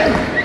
Hey!